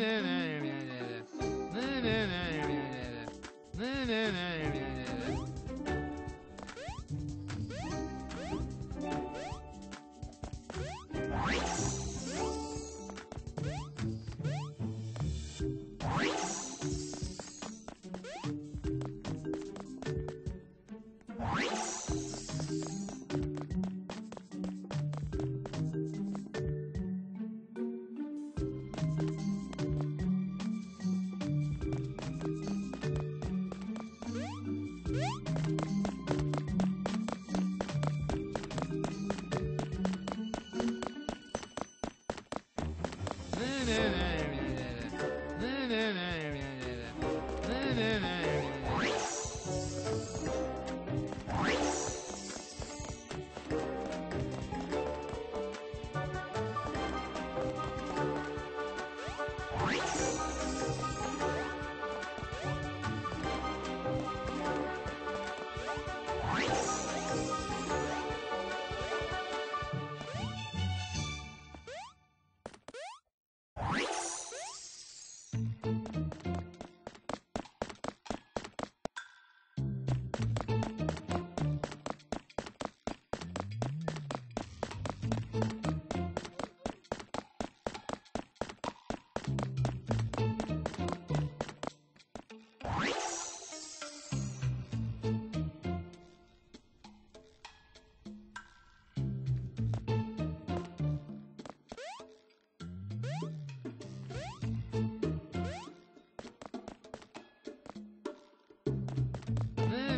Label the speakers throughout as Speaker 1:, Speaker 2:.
Speaker 1: na na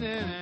Speaker 1: Yeah.